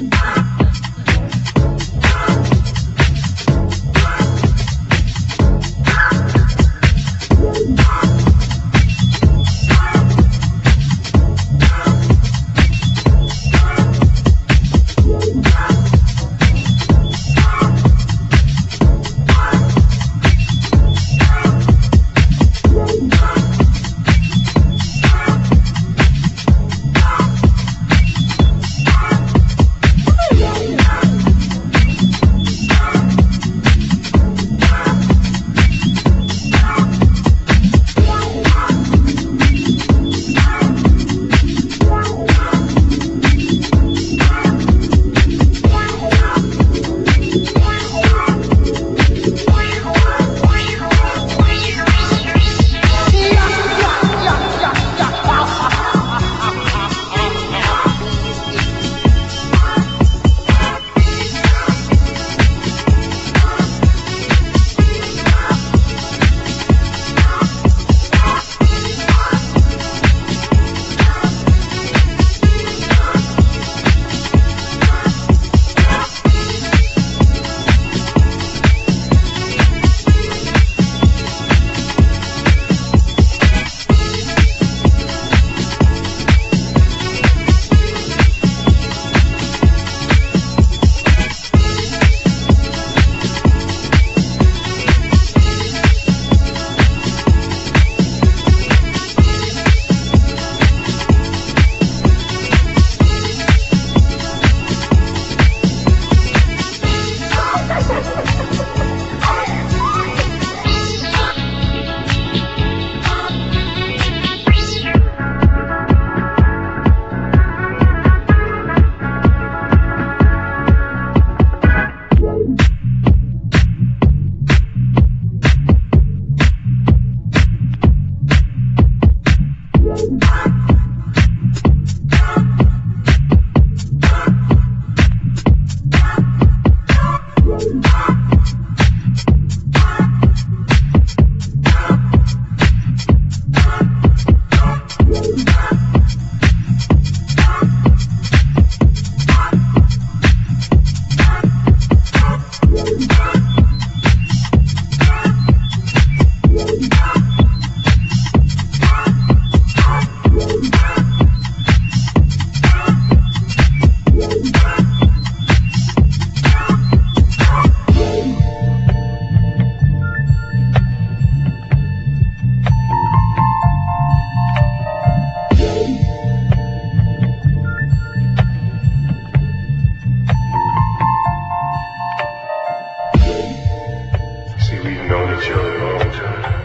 Yeah. It's your long time.